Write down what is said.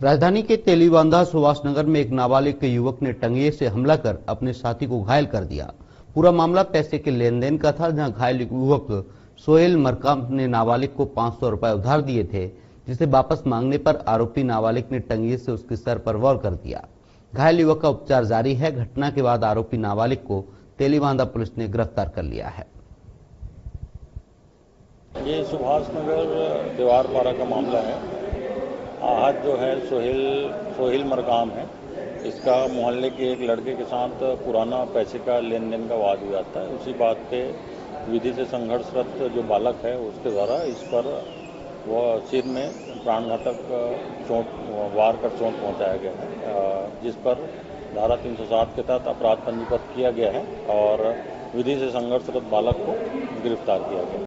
राजधानी के तेलीबांधा सुभाष नगर में एक नाबालिग के युवक ने टंगिए से हमला कर अपने साथी को घायल कर दिया। पूरा मामला पैसे के लेन देन का था, जहाँ घायल युवक सोहेल मरकाम ने नाबालिग को 500 रुपए उधार दिए थे, जिसे वापस मांगने पर आरोपी नाबालिग ने टंगिए से उसके सर पर वॉर कर दिया। घायल युवक का उपचार जारी है। घटना के बाद आरोपी नाबालिग को तेलीबांधा पुलिस ने गिरफ़्तार कर लिया है। ये सुभाष नगर दीवारपाड़ा का मामला है। आहत जो है सोहेल सोहेल मरकाम है। इसका मोहल्ले के एक लड़के के साथ पुराना पैसे का लेन देन का वाद हो जाता है। उसी बात पे विधि से संघर्षरत जो बालक है उसके द्वारा इस पर वह सिर में प्राणघातक चोट, वार कर चोट पहुँचाया गया है। जिस पर धारा 307 के तहत अपराध पंजीबद्ध किया गया है और विधि से संघर्षरत बालक को गिरफ़्तार किया गया